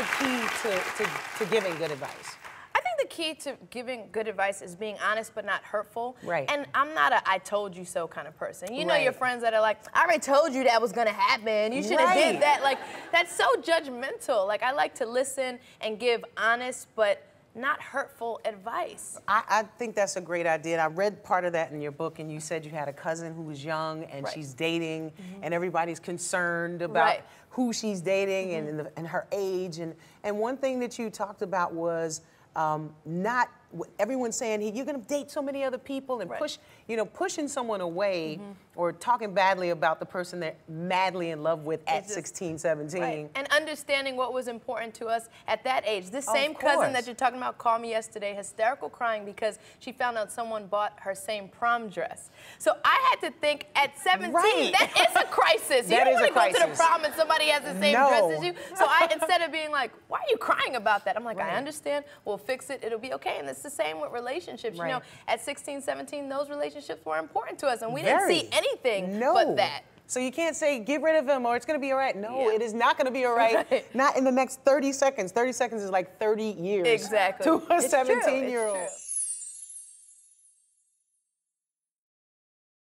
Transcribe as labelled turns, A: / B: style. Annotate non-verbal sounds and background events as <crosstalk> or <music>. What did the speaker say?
A: the key to, to, to giving good advice?
B: I think the key to giving good advice is being honest but not hurtful.
A: Right.
B: And I'm not a I told you so kind of person. You know
A: Right.
B: your friends that are like, I already told you that was gonna happen. You should have
A: Right.
B: did that. Like that's so judgmental. Like I like to listen and give honest but not hurtful advice.
A: I, I think that's a great idea. And I read part of that in your book, and you said you had a cousin who was young and
B: Right.
A: she's dating, and everybody's concerned about
B: Right.
A: who she's dating and, and, the, and her age. And, and one thing that you talked about was um, not everyone's saying hey, you're going to date so many other people and
B: Right.
A: push, you know, pushing someone away mm-hmm. or talking badly about the person they're madly in love with at
B: just-
A: 16, 17.
B: Right. And understanding what was important to us at that age. This same cousin that you're talking about called me yesterday, hysterical crying because she found out someone bought her same prom dress. So I had to think at 17,
A: Right.
B: that is a crisis. <laughs> you don't want to go to the prom and somebody has the same
A: No.
B: dress as you. So I, instead of being like, why are you crying about that? I'm like. I understand. We'll fix it. It'll be okay. And it's the same with relationships. You know, at 16, 17, those relationships were important to us and we
A: Very.
B: didn't see anything
A: no.
B: but that.
A: So you can't say get rid of him or it's going to be all right. No,
B: Yeah.
A: it is not going to be all right.
B: Right.
A: Not in the next 30 seconds. 30 seconds is like 30 years
B: Exactly.
A: to a
B: It's true.
A: 17 year old.
B: True.